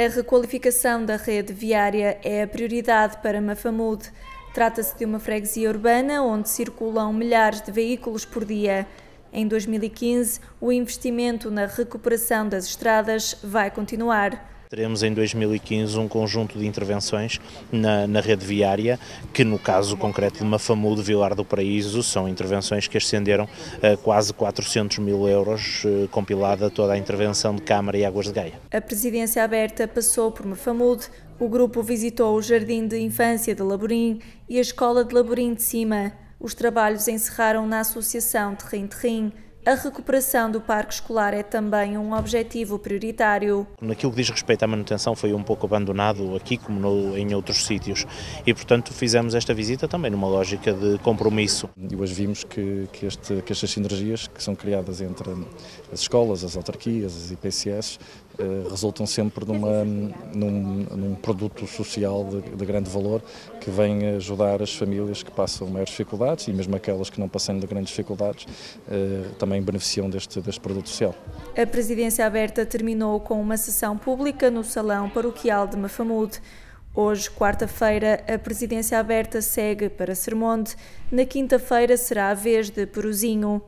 A requalificação da rede viária é a prioridade para Mafamude. Trata-se de uma freguesia urbana onde circulam milhares de veículos por dia. Em 2015, o investimento na recuperação das estradas vai continuar. Teremos em 2015 um conjunto de intervenções na, na, rede viária, que no caso concreto de Mafamudo, Vilar do Paraíso, são intervenções que ascenderam a quase 400 mil euros, eh, compilada toda a intervenção de Câmara e Águas de Gaia. A presidência aberta passou por Mafamudo, o grupo visitou o Jardim de Infância de Laborim e a Escola de Laborim de Cima. Os trabalhos encerraram na Associação Terrim-Terrim, a recuperação do parque escolar é também um objetivo prioritário. Naquilo que diz respeito à manutenção foi um pouco abandonado aqui como no, em outros sítios e portanto fizemos esta visita também numa lógica de compromisso. E hoje vimos que, que, este, que estas sinergias que são criadas entre as escolas, as autarquias, as IPCS, eh, resultam sempre numa, num, num produto social de, de, grande valor que vem ajudar as famílias que passam maiores dificuldades e mesmo aquelas que não passam de grandes dificuldades eh, também beneficiam deste, deste produto social. A presidência aberta terminou com uma sessão pública no Salão Paroquial de Mafamude. Hoje, quarta-feira, a presidência aberta segue para Sermonte. Na quinta-feira será a vez de Peruzinho.